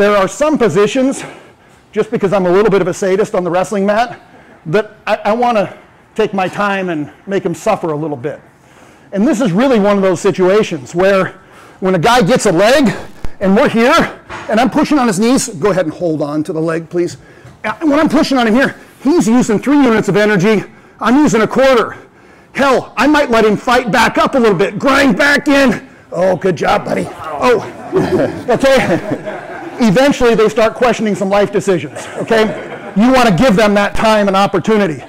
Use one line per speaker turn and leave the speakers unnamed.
there are some positions, just because I'm a little bit of a sadist on the wrestling mat, that I, I want to take my time and make him suffer a little bit. And this is really one of those situations where when a guy gets a leg and we're here and I'm pushing on his knees, go ahead and hold on to the leg, please. When I'm pushing on him here, he's using three units of energy. I'm using a quarter. Hell, I might let him fight back up a little bit, grind back in. Oh, good job, buddy. Oh, okay. Eventually, they start questioning some life decisions, okay? You want to give them that time and opportunity.